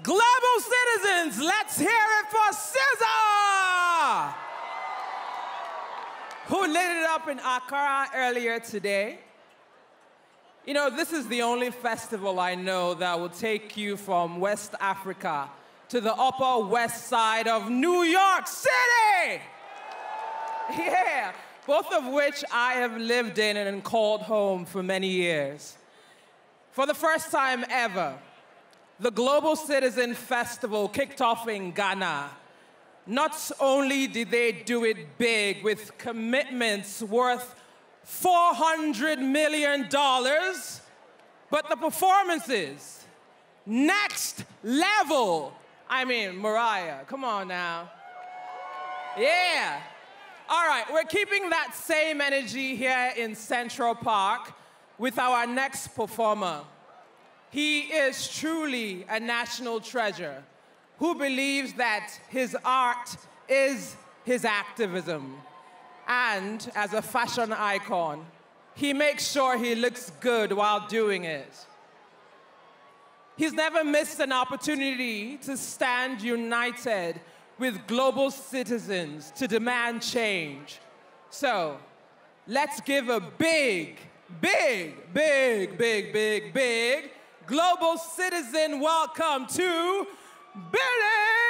Global citizens, let's hear it for SZA! Who lit it up in Accra earlier today. You know, this is the only festival I know that will take you from West Africa to the upper west side of New York City! Yeah, both of which I have lived in and called home for many years. For the first time ever, the Global Citizen Festival kicked off in Ghana. Not only did they do it big with commitments worth $400 million, but the performances, next level. I mean, Mariah, come on now. Yeah. All right, we're keeping that same energy here in Central Park with our next performer. He is truly a national treasure who believes that his art is his activism. And as a fashion icon, he makes sure he looks good while doing it. He's never missed an opportunity to stand united with global citizens to demand change. So let's give a big, big, big, big, big, big global citizen welcome to Billy